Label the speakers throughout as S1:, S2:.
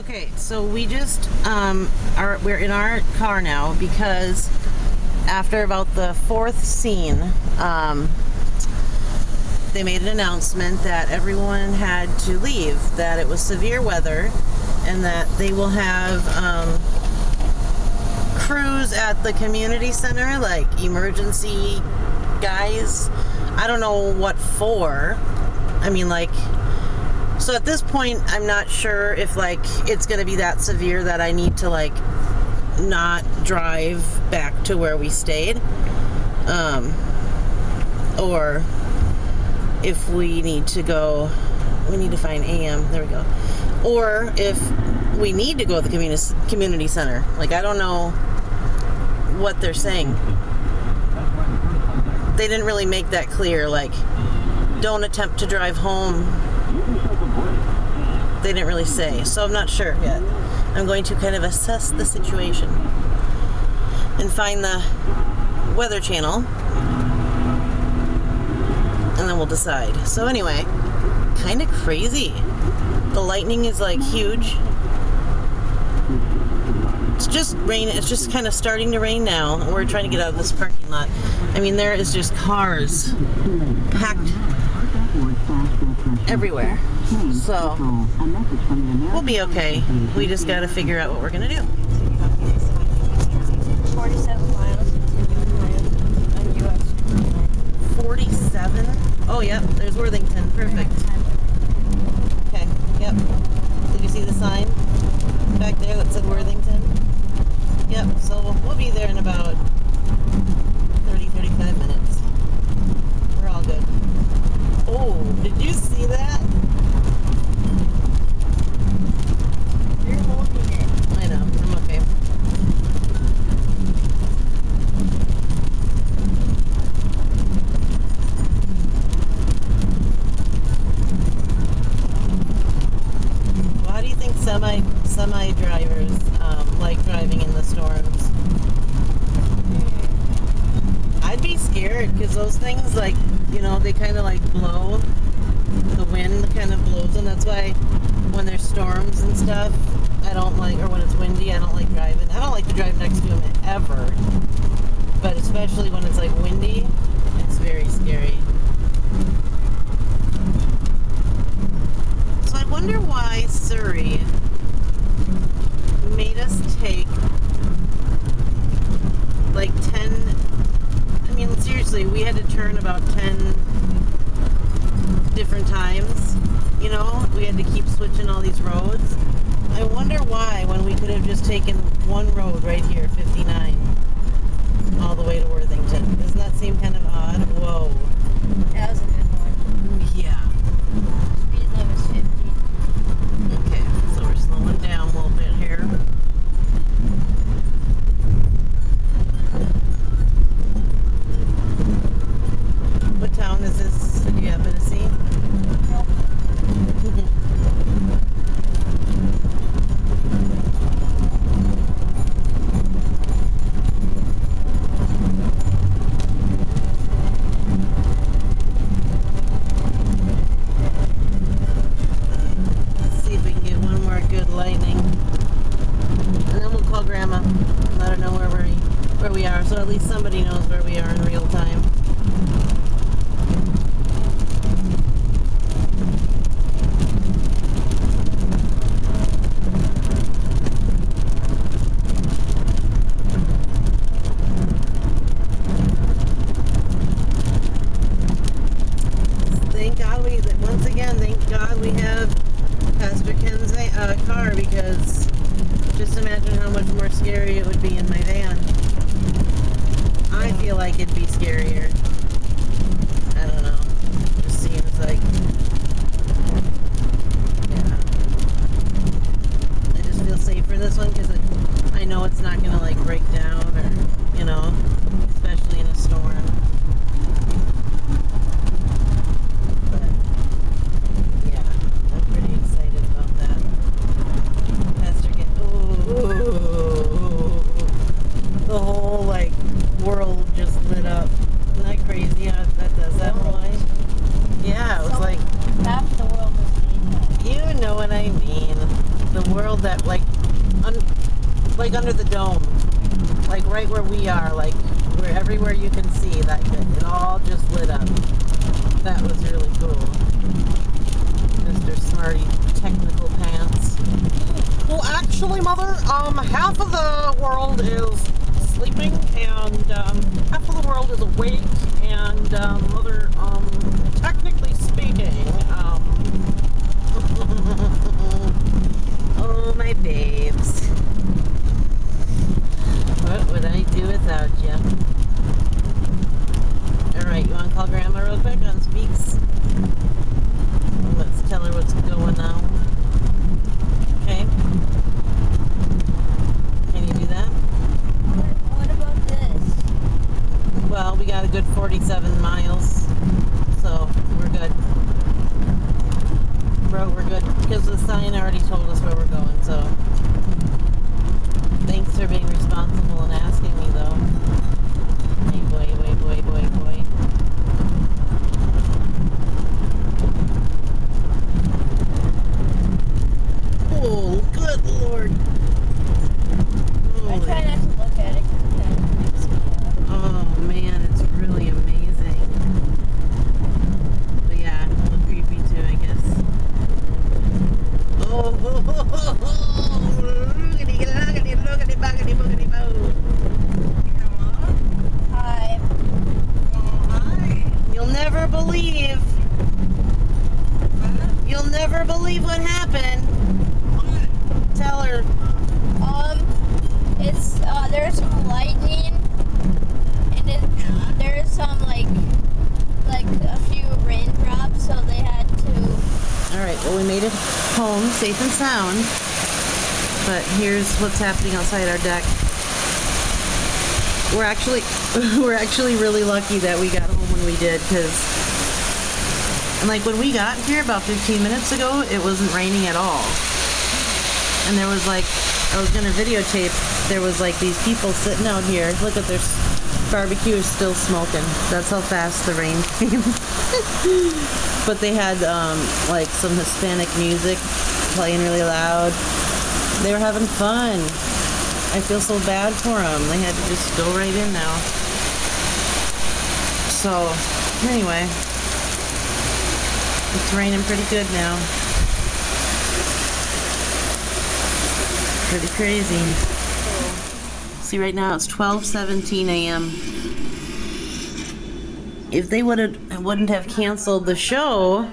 S1: Okay, so we just um, are we're in our car now because after about the fourth scene, um, they made an announcement that everyone had to leave, that it was severe weather, and that they will have um, crews at the community center, like emergency guys. I don't know what for. I mean, like so at this point, I'm not sure if like it's going to be that severe that I need to like not drive back to where we stayed, um, or if we need to go. We need to find AM. There we go. Or if we need to go to the community community center. Like I don't know what they're saying. They didn't really make that clear. Like, don't attempt to drive home they didn't really say, so I'm not sure yet. I'm going to kind of assess the situation and find the weather channel, and then we'll decide. So, anyway, kind of crazy. The lightning is like huge. It's just rain, it's just kind of starting to rain now. We're trying to get out of this parking lot. I mean, there is just cars packed everywhere. So we'll be okay. We just got to figure out what we're going to do.
S2: 47 miles.
S1: 47? Oh, yep. There's Worthington. Perfect. Okay. Yep. Did you see the sign back there that said Worthington? Yep. So we'll be there in about 30, 35 minutes. We're all good. Oh, did you see that?
S2: You're holding it.
S1: I know. I'm okay. Well, how do you think semi drivers um, like driving in the storms? I'd be scared because those things, like, you know, they kind of like blow. The wind kind of blows them. That's why when there's storms and stuff, I don't like, or when it's windy, I don't like driving. I don't like to drive next to them ever. But especially when it's like windy, it's very scary. So I wonder why Siri made us take like 10 I mean seriously we had to turn about 10 different times you know we had to keep switching all these roads. I wonder why when we could have just taken one road right here 59 all the way to Worthington. Doesn't that seem kind of odd? Whoa.
S2: That was a good one.
S1: yeah
S2: Speed limit's 50.
S1: okay so we're slowing down a little bit here what town is this do you happen to see Let's see if we can get one more good lightning. And then we'll call Grandma and let her know where we where we are, so at least somebody knows where we are in real time. Thank God we once again. Thank God we have Pastor Ken's uh, car because just imagine how much more scary it would be in my van. I feel like it'd be scarier. I don't know. Just seems like. Yeah. I just feel safe for this one because I know it's not going to like break down or, you know, especially in a storm. But yeah, I'm pretty excited about that. Pastor get ooh, the whole like world just lit up. Isn't that crazy how that does that, Roy? Yeah, it was
S2: So-
S1: like
S2: Half the world was made
S1: you know what I mean. The the world that like, un- like under the dome, like right where we are, like where everywhere you can see, that it, all just lit up. That was really cool. Mr. Smarty Technical Pants.
S3: Well, actually, Mother, um, half of the world is sleeping and um, half of the world is awake. And um, Mother, um, technically speaking, um,
S1: oh, my babes. What would I without? Alright, you want to call Grandma real quick on Speaks? Let's tell her what's going on. Okay. Can you do that?
S2: What, what about this?
S1: Well, we got a good 47 miles, so we're good. Bro, we're good because the sign already told us where we're going. So, thanks for being responsible and asking me, though. Hey, boy, boy, boy, boy, boy. Oh, good lord!
S2: I
S1: Holy
S2: try not to look at it 'cause it kind of freaks me out.
S1: Oh man, it's really amazing. But yeah, a little creepy too, I guess. Oh, lookity, lookity, lookity, buggity, boogity, boo.
S2: Hi.
S1: You'll never believe. You'll never believe what happened. Tell her.
S2: Um, it's, uh, there's some lightning, and it, there's some, like, like, a few raindrops, so they had to,
S1: All right, well, we made it home safe and sound. But here's what's happening outside our deck. We're actually we're actually really lucky that we got home when we did because like when we got here about 15 minutes ago, it wasn't raining at all. And there was like I was gonna videotape. There was like these people sitting out here. Look at their barbecue is still smoking. That's how fast the rain came. but they had um, like some Hispanic music playing really loud. They were having fun. I feel so bad for them. They had to just go right in now. So, anyway, it's raining pretty good now. Pretty crazy. See, right now it's 12:17 a.m. If they would have wouldn't have canceled the show,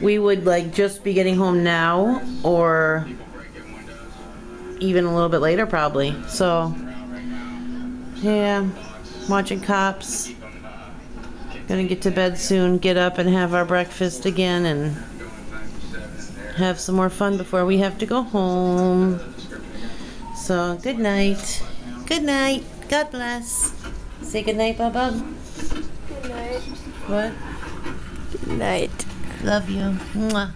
S1: we would like just be getting home now or even a little bit later probably. So yeah, watching cops. Gonna get to bed soon, get up and have our breakfast again and have some more fun before we have to go home. So good night. Good night. God bless. Say good night, Bubba.
S2: good night.
S1: What?
S2: Good night.
S1: Love you. Mwah.